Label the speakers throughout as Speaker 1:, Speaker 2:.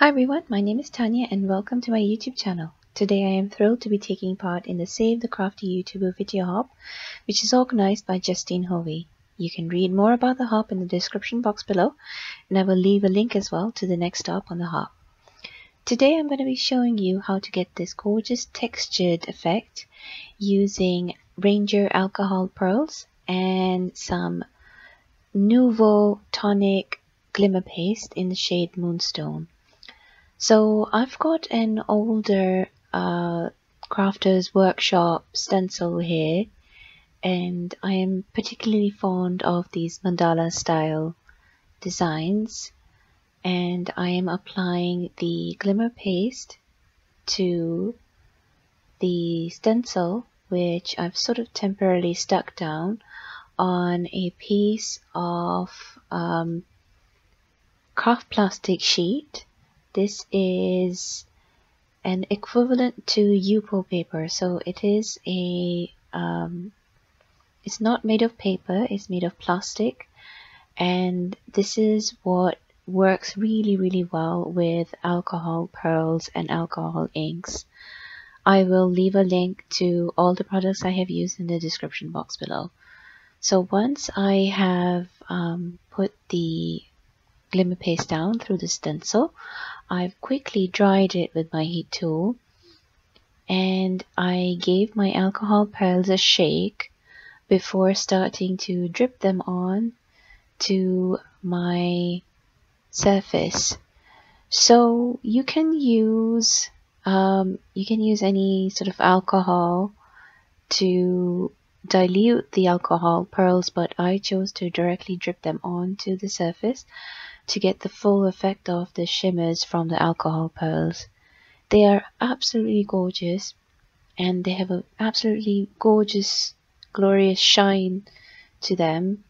Speaker 1: Hi everyone, my name is Tania and welcome to my YouTube channel. Today I am thrilled to be taking part in the Save the Crafty YouTuber video hop, which is organized by Justine Hovey. You can read more about the hop in the description box below, and I will leave a link as well to the next stop on the hop. Today I'm going to be showing you how to get this gorgeous textured effect using Ranger alcohol pearls and some Nuvo Tonic Glimmer Paste in the shade Moonstone. So I've got an older uh, Crafters Workshop stencil here and I am particularly fond of these mandala style designs and I am applying the glimmer paste to the stencil which I've sort of temporarily stuck down on a piece of um, craft plastic sheet this is an equivalent to Yupo paper. So it is a, um, it's not made of paper, it's made of plastic. And this is what works really, really well with alcohol pearls and alcohol inks. I will leave a link to all the products I have used in the description box below. So once I have um, put the glimmer paste down through the stencil, I've quickly dried it with my heat tool and I gave my alcohol pearls a shake before starting to drip them on to my surface. So you can use um, you can use any sort of alcohol to dilute the alcohol pearls but I chose to directly drip them onto the surface to get the full effect of the shimmers from the alcohol pearls. They are absolutely gorgeous and they have an absolutely gorgeous, glorious shine to them,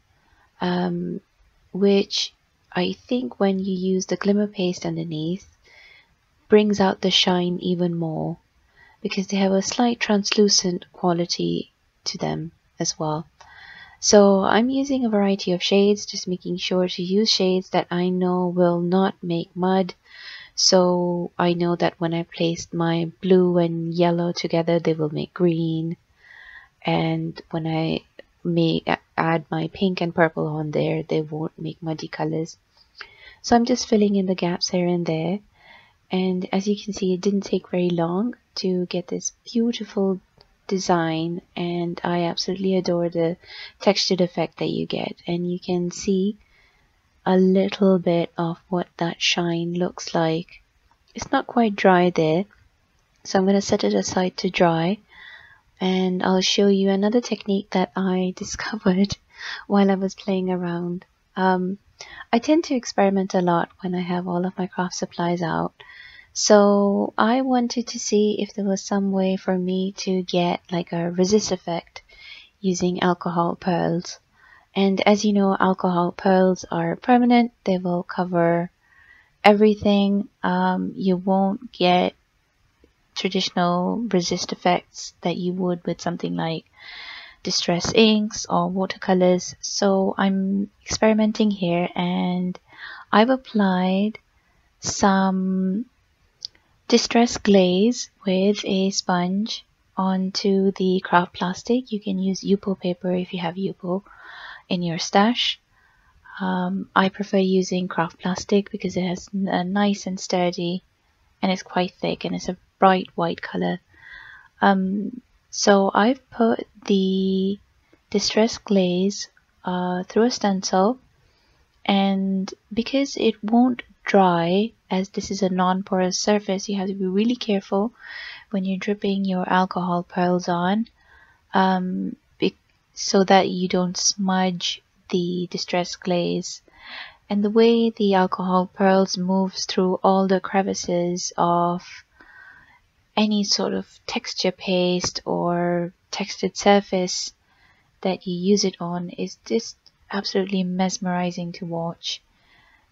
Speaker 1: um, which I think when you use the glimmer paste underneath brings out the shine even more because they have a slight translucent quality to them as well. So I'm using a variety of shades, just making sure to use shades that I know will not make mud. So I know that when I placed my blue and yellow together, they will make green. And when I make add my pink and purple on there, they won't make muddy colors. So I'm just filling in the gaps here and there. And as you can see, it didn't take very long to get this beautiful design and I absolutely adore the textured effect that you get and you can see a little bit of what that shine looks like. It's not quite dry there so I'm going to set it aside to dry and I'll show you another technique that I discovered while I was playing around. Um, I tend to experiment a lot when I have all of my craft supplies out so I wanted to see if there was some way for me to get like a resist effect using alcohol pearls. And as you know, alcohol pearls are permanent. They will cover everything. Um, you won't get traditional resist effects that you would with something like distress inks or watercolors. So I'm experimenting here and I've applied some Distress glaze with a sponge onto the craft plastic. You can use Yupo paper if you have Yupo in your stash. Um, I prefer using craft plastic because it has a nice and sturdy and it's quite thick and it's a bright white color. Um, so I've put the distress glaze uh, through a stencil and because it won't dry as this is a non-porous surface you have to be really careful when you're dripping your alcohol pearls on um, so that you don't smudge the distress glaze. And the way the alcohol pearls moves through all the crevices of any sort of texture paste or textured surface that you use it on is just absolutely mesmerizing to watch.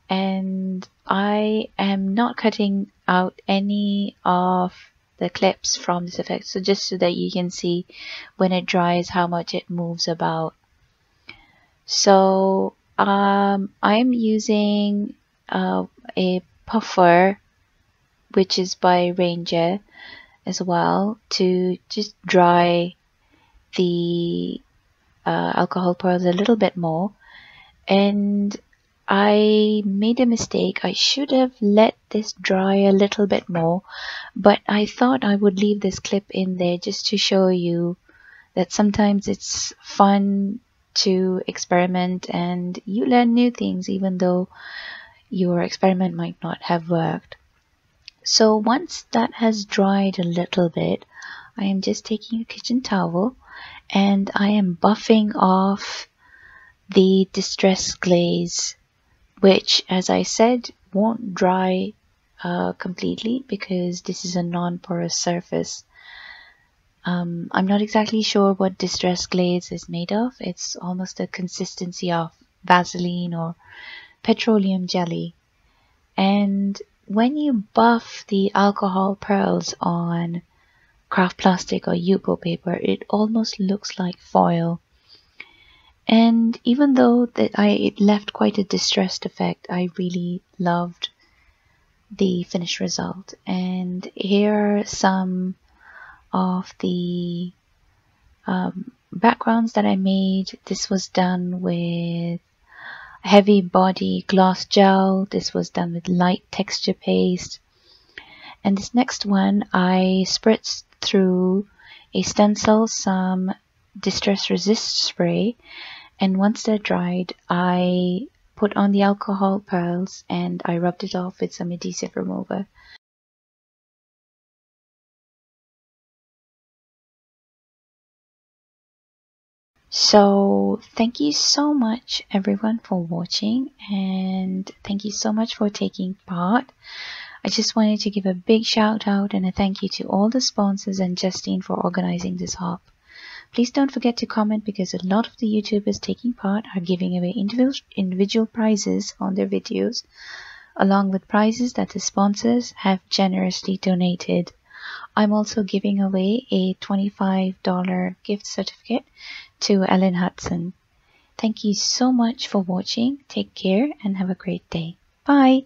Speaker 1: And I am not cutting out any of the clips from this effect. So just so that you can see when it dries how much it moves about. So um, I'm using uh, a puffer which is by Ranger as well to just dry the uh, alcohol pearls a little bit more. And I made a mistake. I should have let this dry a little bit more, but I thought I would leave this clip in there just to show you that sometimes it's fun to experiment and you learn new things even though your experiment might not have worked. So once that has dried a little bit, I am just taking a kitchen towel and I am buffing off the distress glaze which as I said won't dry uh, completely because this is a non-porous surface. Um, I'm not exactly sure what distress glaze is made of. It's almost the consistency of Vaseline or petroleum jelly. And when you buff the alcohol pearls on craft plastic or Yupo paper, it almost looks like foil. And even though that I it left quite a distressed effect, I really loved the finished result. And here are some of the um, backgrounds that I made. This was done with heavy body gloss gel. This was done with light texture paste. And this next one, I spritzed through a stencil some distress resist spray and once they're dried I put on the alcohol pearls and I rubbed it off with some adhesive remover. So thank you so much everyone for watching and thank you so much for taking part. I just wanted to give a big shout out and a thank you to all the sponsors and Justine for organizing this hop. Please don't forget to comment because a lot of the YouTubers taking part are giving away individual prizes on their videos along with prizes that the sponsors have generously donated. I'm also giving away a $25 gift certificate to Ellen Hutson. Thank you so much for watching. Take care and have a great day. Bye.